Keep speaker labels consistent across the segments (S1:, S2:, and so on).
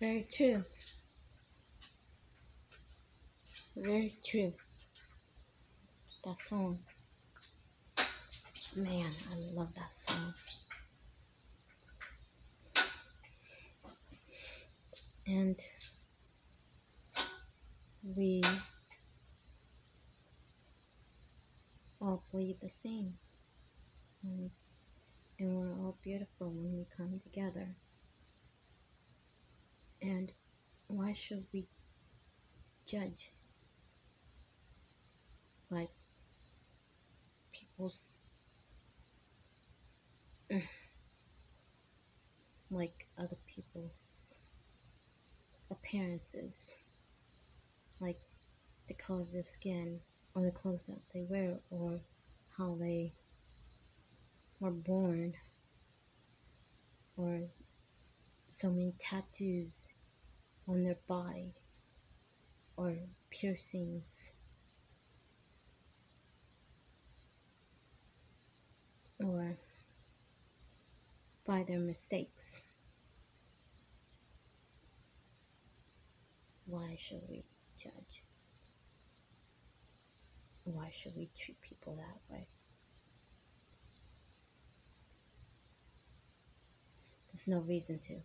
S1: Very true. Very true. That song. Man, I love that song. And we all bleed the same. And, and we're all beautiful when we come together. And why should we judge by people's like other people's appearances? Like the color of their skin or the clothes that they wear or how they were born or so many tattoos on their body or piercings or by their mistakes. Why should we judge? Why should we treat people that way? There's no reason to.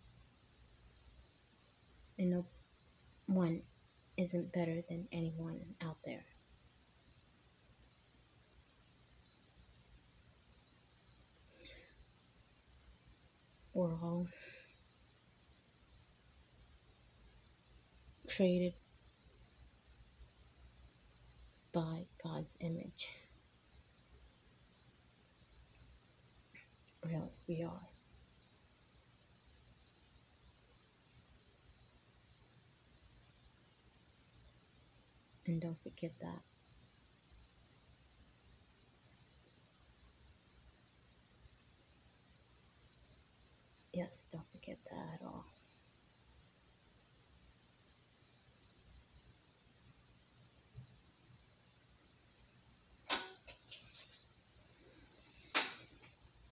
S1: And no one isn't better than anyone out there. We're all created by God's image. Really, we are. And don't forget that. Yes, don't forget that at all.